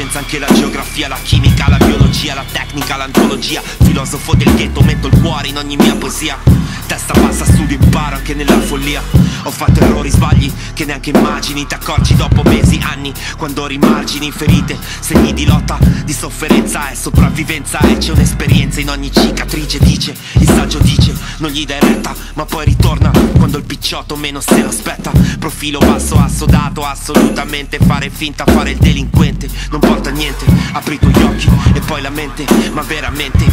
scienza, anche la geografia, la chimica, la biologia, la tecnica, l'antologia. Filosofo del ghetto, metto il cuore in ogni mia poesia. Testa bassa, studio, imparo anche nella follia. Ho fatto errori, sbagli che neanche immagini. Ti accorgi dopo mesi, anni, quando rimargini ferite Segni di lotta, di sofferenza e sopravvivenza. E c'è un'esperienza in ogni cicatrice, dice Il saggio dice, non gli dai retta Ma poi ritorna quando il picciotto meno se lo aspetta Profilo basso, assodato, assolutamente Fare finta, fare il delinquente. Non porta niente, apri i tuoi occhi e poi la mente Ma veramente,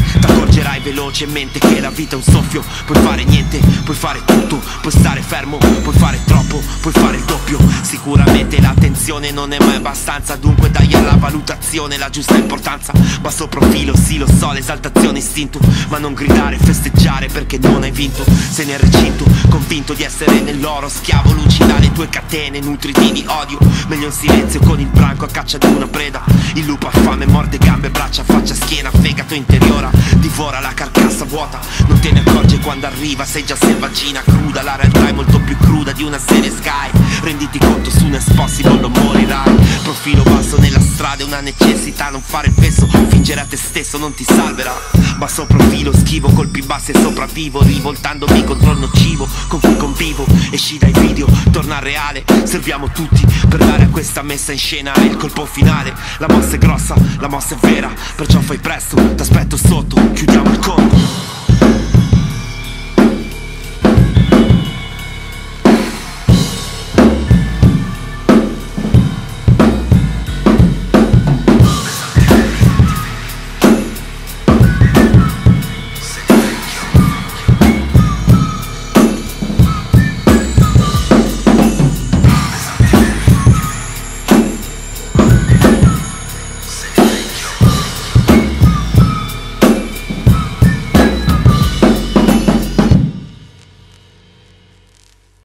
t'accorgerai velocemente Che la vita è un soffio, puoi fare niente, puoi fare tutto. Puoi stare fermo, puoi fare troppo, puoi fare il doppio. Sicuramente l'attenzione non è mai abbastanza. Dunque dai alla valutazione la giusta importanza. Basso profilo, sì lo so, l'esaltazione istinto. Ma non gridare, festeggiare perché non hai vinto. Se nel recinto, convinto di essere nell'oro Schiavo lucida tue catene, nutriti di odio. Meglio in silenzio con il branco a caccia di una preda. Il lupo ha fame, morde gambe, braccia, faccia, schiena, fegato interiora. Divora la carcassa vuota, non te ne accorge quando arriva Sei già selvaggina, cruda, la realtà è molto più cruda di una serie Sky. Renditi conto su un espossibile non morirai. Profilo basso nella strada è una necessità Non fare il fesso, fingere a te stesso non ti salverà. Basso profilo, schivo colpi bassi e sopravvivo Rivoltandomi contro il nocivo con cui convivo. Esci dai video, torna al reale Serviamo tutti per dare a questa messa in scena il colpo finale. La mossa è grossa, la mossa è vera Perciò fai presto, t'aspetto sotto, chiudiamo il conto